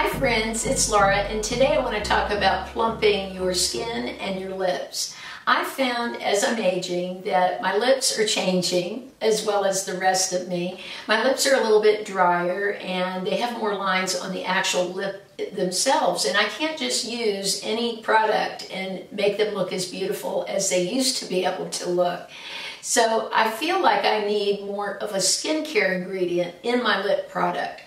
Hi friends, it's Laura and today I want to talk about plumping your skin and your lips. I found as I'm aging that my lips are changing as well as the rest of me. My lips are a little bit drier and they have more lines on the actual lip themselves and I can't just use any product and make them look as beautiful as they used to be able to look. So I feel like I need more of a skincare ingredient in my lip product.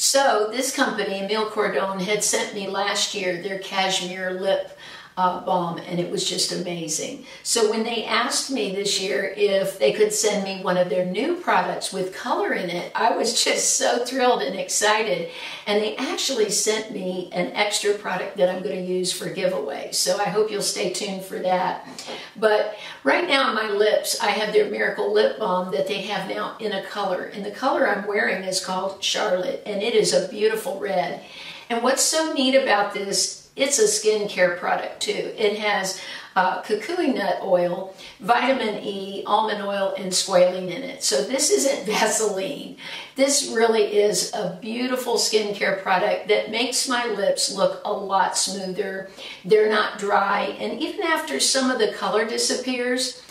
So this company, Emile Cordon, had sent me last year their cashmere lip uh, balm and it was just amazing. So when they asked me this year if they could send me one of their new products with color in it, I was just so thrilled and excited. And they actually sent me an extra product that I'm going to use for giveaway. So I hope you'll stay tuned for that. But right now on my lips, I have their Miracle Lip Balm that they have now in a color. And the color I'm wearing is called Charlotte and it is a beautiful red. And what's so neat about this it's a skincare product too. It has uh, nut oil, vitamin E, almond oil, and squalene in it. So this isn't Vaseline. This really is a beautiful skincare product that makes my lips look a lot smoother. They're not dry, and even after some of the color disappears,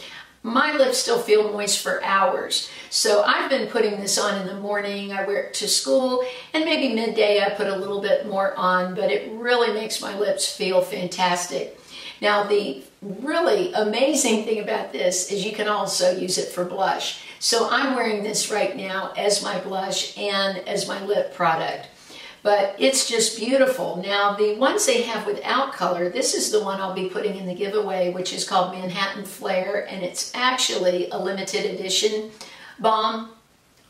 my lips still feel moist for hours. So I've been putting this on in the morning, I wear it to school, and maybe midday I put a little bit more on, but it really makes my lips feel fantastic. Now the really amazing thing about this is you can also use it for blush. So I'm wearing this right now as my blush and as my lip product but it's just beautiful. Now, the ones they have without color, this is the one I'll be putting in the giveaway, which is called Manhattan Flare, and it's actually a limited edition balm.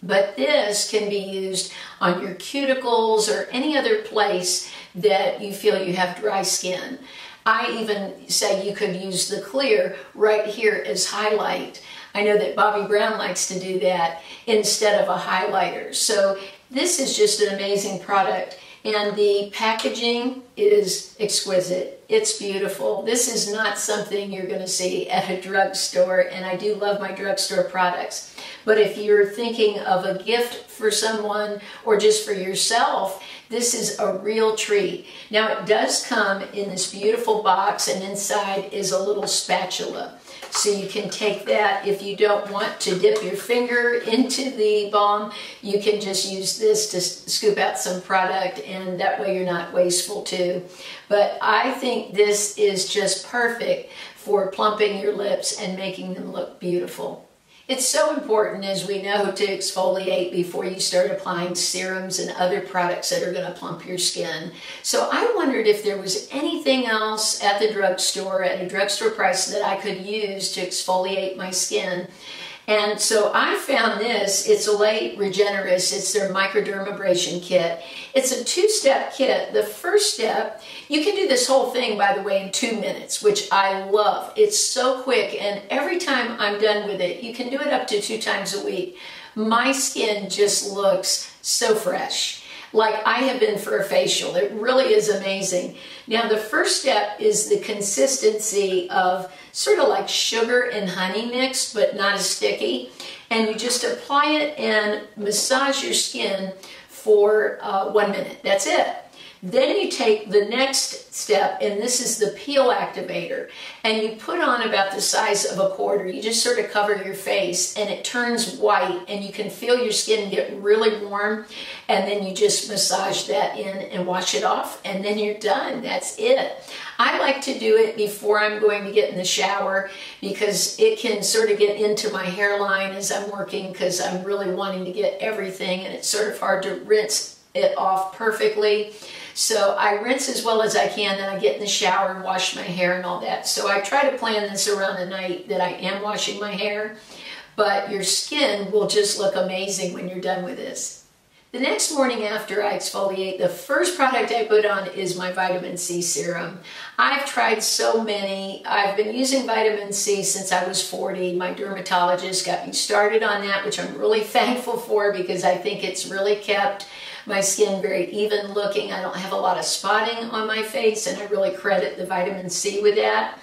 But this can be used on your cuticles or any other place that you feel you have dry skin. I even say you could use the clear right here as highlight. I know that Bobbi Brown likes to do that instead of a highlighter. So this is just an amazing product and the packaging is exquisite. It's beautiful. This is not something you're going to see at a drugstore and I do love my drugstore products. But if you're thinking of a gift for someone or just for yourself, this is a real treat. Now it does come in this beautiful box and inside is a little spatula. So you can take that if you don't want to dip your finger into the balm, you can just use this to scoop out some product and that way you're not wasteful too. But I think this is just perfect for plumping your lips and making them look beautiful. It's so important, as we know, to exfoliate before you start applying serums and other products that are going to plump your skin. So I wondered if there was anything else at the drugstore, at a drugstore price, that I could use to exfoliate my skin. And so I found this, it's a Olay Regenerist, it's their microdermabrasion kit. It's a two-step kit. The first step, you can do this whole thing, by the way, in two minutes, which I love. It's so quick, and every time I'm done with it, you can do it up to two times a week. My skin just looks so fresh like I have been for a facial. It really is amazing. Now the first step is the consistency of sort of like sugar and honey mixed, but not as sticky. And you just apply it and massage your skin for uh, one minute. That's it. Then you take the next step, and this is the peel activator, and you put on about the size of a quarter. You just sort of cover your face, and it turns white, and you can feel your skin get really warm, and then you just massage that in and wash it off, and then you're done. That's it. I like to do it before I'm going to get in the shower because it can sort of get into my hairline as I'm working because I'm really wanting to get everything, and it's sort of hard to rinse it off perfectly. So I rinse as well as I can, then I get in the shower and wash my hair and all that. So I try to plan this around the night that I am washing my hair, but your skin will just look amazing when you're done with this. The next morning after I exfoliate, the first product I put on is my vitamin C serum. I've tried so many. I've been using vitamin C since I was 40. My dermatologist got me started on that, which I'm really thankful for because I think it's really kept my skin very even looking. I don't have a lot of spotting on my face and I really credit the vitamin C with that.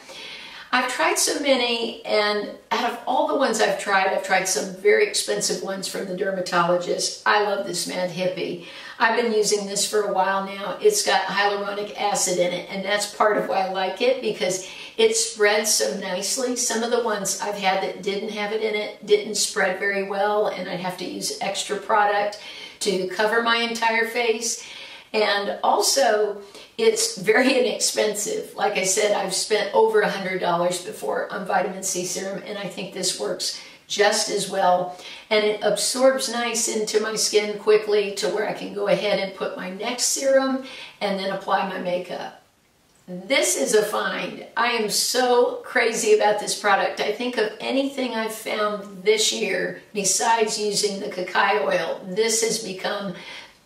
I've tried so many, and out of all the ones I've tried, I've tried some very expensive ones from the dermatologist. I love this Mad Hippie. I've been using this for a while now. It's got hyaluronic acid in it, and that's part of why I like it because it spreads so nicely. Some of the ones I've had that didn't have it in it didn't spread very well, and I'd have to use extra product to cover my entire face. And also, it's very inexpensive. Like I said, I've spent over a $100 before on vitamin C serum, and I think this works just as well. And it absorbs nice into my skin quickly to where I can go ahead and put my next serum and then apply my makeup. This is a find. I am so crazy about this product. I think of anything I've found this year besides using the cacao oil, this has become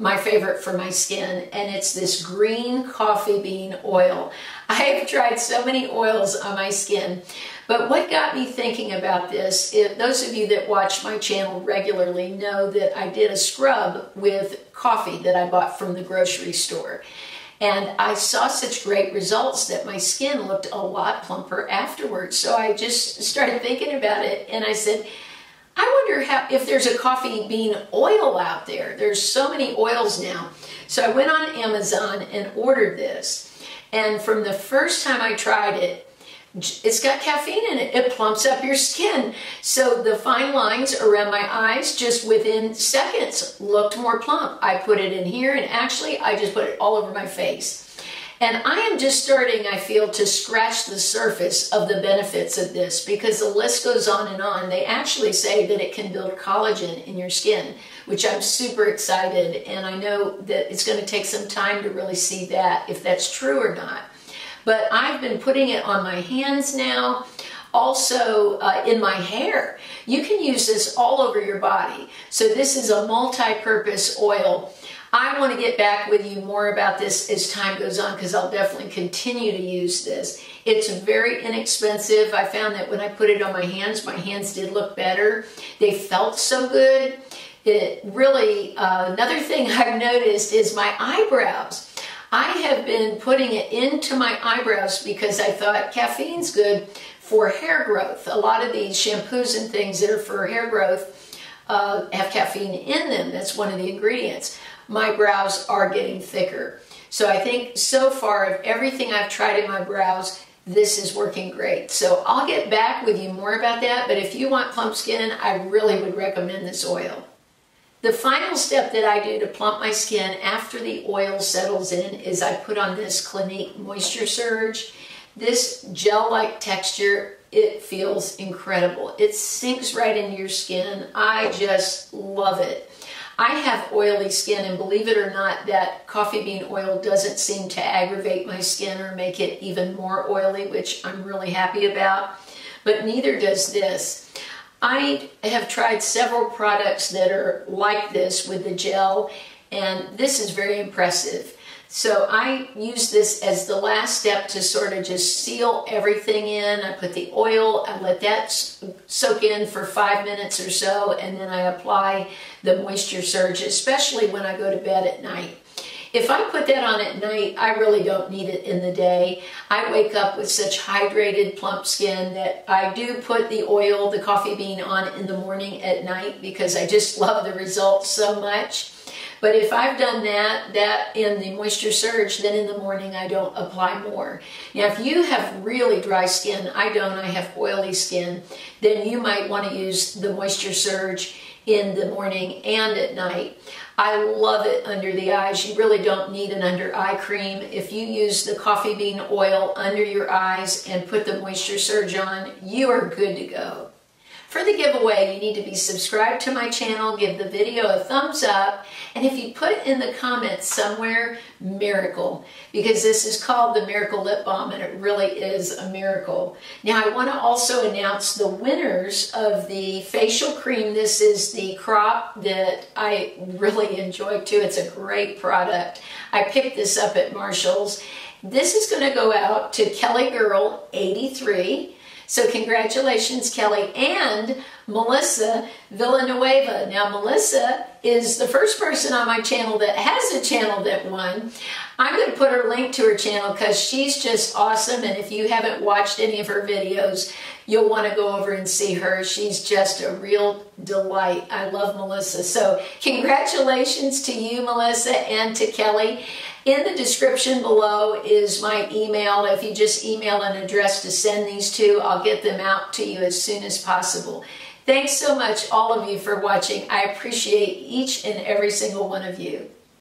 my favorite for my skin and it's this green coffee bean oil. I have tried so many oils on my skin, but what got me thinking about this, if those of you that watch my channel regularly know that I did a scrub with coffee that I bought from the grocery store. And I saw such great results that my skin looked a lot plumper afterwards. So I just started thinking about it and I said, I wonder how, if there's a coffee bean oil out there. There's so many oils now. So I went on Amazon and ordered this. And from the first time I tried it, it's got caffeine in it. It plumps up your skin. So the fine lines around my eyes just within seconds looked more plump. I put it in here and actually I just put it all over my face. And I am just starting, I feel, to scratch the surface of the benefits of this because the list goes on and on. They actually say that it can build collagen in your skin, which I'm super excited. And I know that it's going to take some time to really see that, if that's true or not. But I've been putting it on my hands now also uh, in my hair. You can use this all over your body. So this is a multi-purpose oil I want to get back with you more about this as time goes on because I'll definitely continue to use this. It's very inexpensive. I found that when I put it on my hands, my hands did look better. They felt so good. It really, uh, another thing I've noticed is my eyebrows. I have been putting it into my eyebrows because I thought caffeine's good for hair growth. A lot of these shampoos and things that are for hair growth uh, have caffeine in them. That's one of the ingredients my brows are getting thicker. So I think so far of everything I've tried in my brows, this is working great. So I'll get back with you more about that, but if you want plump skin, I really would recommend this oil. The final step that I do to plump my skin after the oil settles in is I put on this Clinique Moisture Surge. This gel-like texture, it feels incredible. It sinks right into your skin. I just love it. I have oily skin and believe it or not, that coffee bean oil doesn't seem to aggravate my skin or make it even more oily, which I'm really happy about, but neither does this. I have tried several products that are like this with the gel, and this is very impressive. So I use this as the last step to sort of just seal everything in. I put the oil, I let that soak in for five minutes or so, and then I apply the Moisture Surge, especially when I go to bed at night. If I put that on at night, I really don't need it in the day. I wake up with such hydrated, plump skin that I do put the oil, the coffee bean on in the morning at night because I just love the results so much. But if I've done that, that in the Moisture Surge, then in the morning I don't apply more. Now, if you have really dry skin, I don't, I have oily skin, then you might want to use the Moisture Surge in the morning and at night. I love it under the eyes. You really don't need an under eye cream. If you use the coffee bean oil under your eyes and put the Moisture Surge on, you are good to go. For the giveaway, you need to be subscribed to my channel, give the video a thumbs up, and if you put in the comments somewhere, miracle, because this is called the Miracle Lip Balm, and it really is a miracle. Now, I want to also announce the winners of the facial cream. This is the crop that I really enjoy too. It's a great product. I picked this up at Marshall's. This is going to go out to Kelly Girl 83 So congratulations, Kelly and Melissa Villanueva. Now, Melissa is the first person on my channel that has a channel that won. I'm going to put her link to her channel because she's just awesome. And if you haven't watched any of her videos, you'll want to go over and see her. She's just a real delight. I love Melissa. So congratulations to you, Melissa, and to Kelly. In the description below is my email. If you just email an address to send these to, I'll get them out to you as soon as possible. Thanks so much, all of you, for watching. I appreciate each and every single one of you.